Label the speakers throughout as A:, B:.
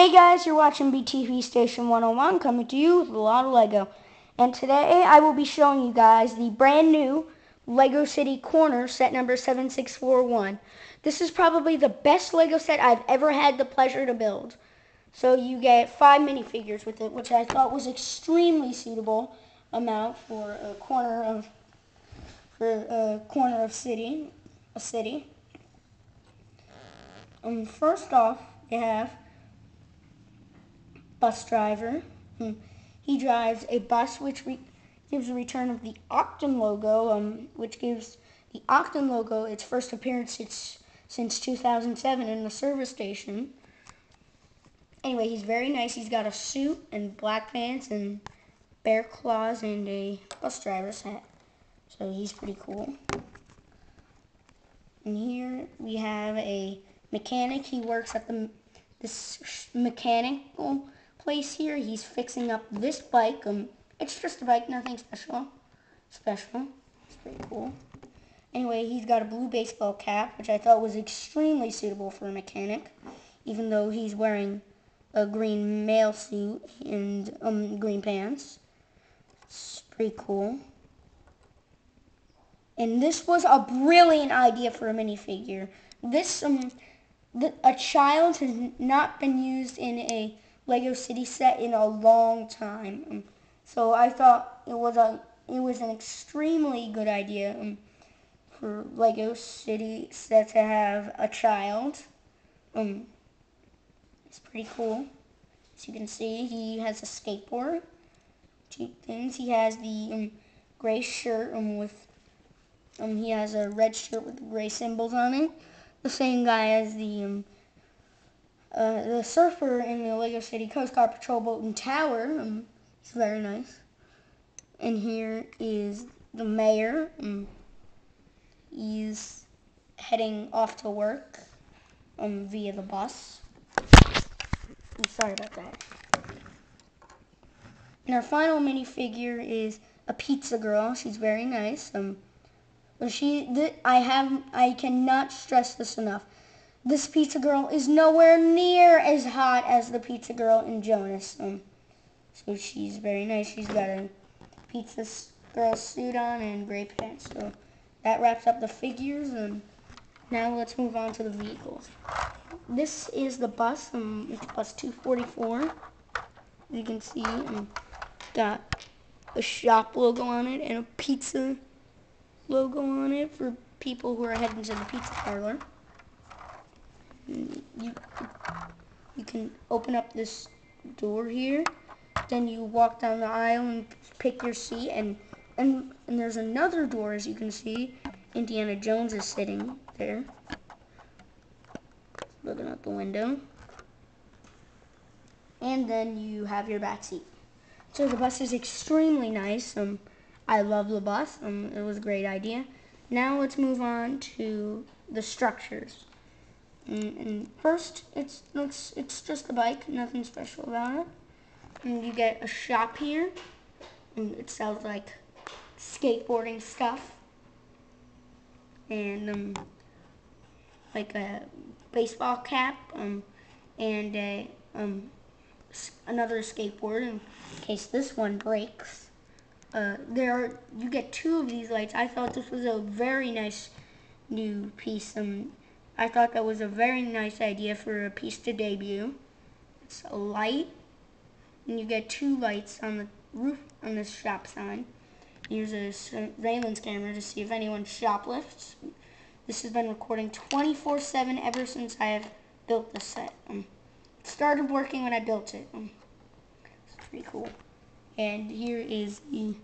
A: Hey guys, you're watching BTV Station 101 coming to you with a lot of Lego. And today I will be showing you guys the brand new Lego City Corner set number 7641. This is probably the best Lego set I've ever had the pleasure to build. So you get five minifigures with it, which I thought was extremely suitable amount for a corner of for a corner of city, a city. Um, first off, you have bus driver. Hmm. He drives a bus which gives a return of the Octan logo, um, which gives the Octan logo its first appearance it's, since 2007 in the service station. Anyway, he's very nice. He's got a suit and black pants and bear claws and a bus driver's hat. So he's pretty cool. And here we have a mechanic. He works at the this mechanical place here. He's fixing up this bike. Um, it's just a bike, nothing special. Special. It's pretty cool. Anyway, he's got a blue baseball cap, which I thought was extremely suitable for a mechanic, even though he's wearing a green mail suit and um, green pants. It's pretty cool. And this was a brilliant idea for a minifigure. This, um, the, a child has not been used in a Lego City set in a long time. Um, so I thought it was a it was an extremely good idea um, for Lego City set to have a child. Um, it's pretty cool. As you can see, he has a skateboard. Two things. He has the um, gray shirt um, with um, he has a red shirt with gray symbols on it. The same guy as the um, uh, the surfer in the Lego City Coast Guard Patrol boat and tower. Um, it's very nice. And here is the mayor. Um, he's heading off to work um, via the bus. I'm sorry about that. And our final minifigure is a pizza girl. She's very nice. Um, she, I have, I cannot stress this enough. This pizza girl is nowhere near as hot as the pizza girl in Jonas. Um, so she's very nice. She's got a pizza girl suit on and gray pants. So that wraps up the figures. And now let's move on to the vehicles. This is the bus. Um, it's bus 244. You can see, um, got a shop logo on it and a pizza logo on it for people who are heading to the pizza parlor. You, you can open up this door here. Then you walk down the aisle and pick your seat. And, and, and there's another door, as you can see. Indiana Jones is sitting there. Looking out the window. And then you have your back seat. So the bus is extremely nice. Um, I love the bus. Um, it was a great idea. Now let's move on to the structures. And, and first, it's, it's it's just a bike, nothing special about it. And you get a shop here, and it sells like skateboarding stuff, and um, like a baseball cap, um, and a, um, another skateboard in case this one breaks. Uh, there are, you get two of these lights. I thought this was a very nice new piece. Um, I thought that was a very nice idea for a piece to debut. It's a light, and you get two lights on the roof on this shop sign. Here's a surveillance camera to see if anyone shoplifts. This has been recording 24-7 ever since I have built this set. Um, it started working when I built it. Um, it's pretty cool. And here is the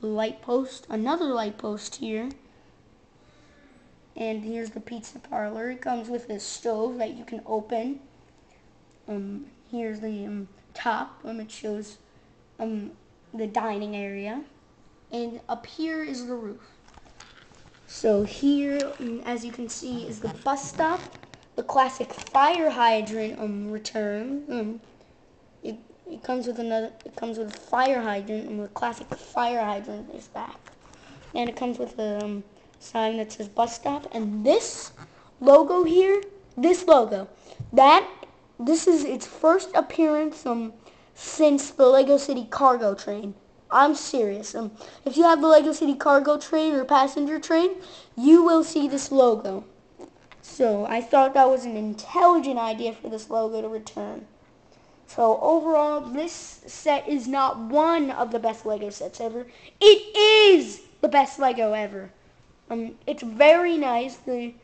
A: light post, another light post here. And here's the pizza parlor. It comes with a stove that you can open. Um, here's the um, top. Um, it shows um, the dining area. And up here is the roof. So here, um, as you can see, is the bus stop. The classic fire hydrant um, return. Um, it it comes with another. It comes with a fire hydrant, and the classic fire hydrant is back. And it comes with a um, sign that says bus stop. And this logo here, this logo, that this is its first appearance um since the Lego City cargo train. I'm serious. Um, if you have the Lego City cargo train or passenger train, you will see this logo. So I thought that was an intelligent idea for this logo to return. So overall, this set is not one of the best Lego sets ever. It is the best Lego ever. Um, it's very nice. The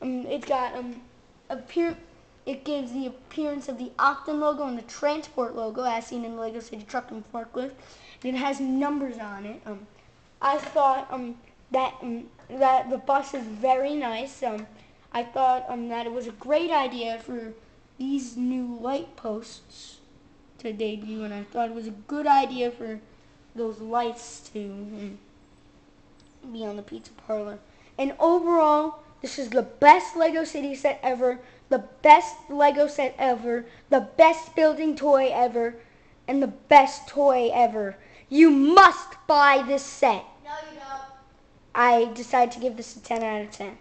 A: um, it's got um, appear. It gives the appearance of the Octan logo and the Transport logo, as seen in the Lego City Truck and Forklift. And it has numbers on it. Um, I thought um that um, that the bus is very nice. Um, I thought um that it was a great idea for these new light posts to debut, and I thought it was a good idea for those lights to um, be on the pizza parlor. And overall, this is the best Lego City set ever, the best Lego set ever, the best building toy ever, and the best toy ever. You must buy this set.
B: No, you don't.
A: I decided to give this a 10 out of 10.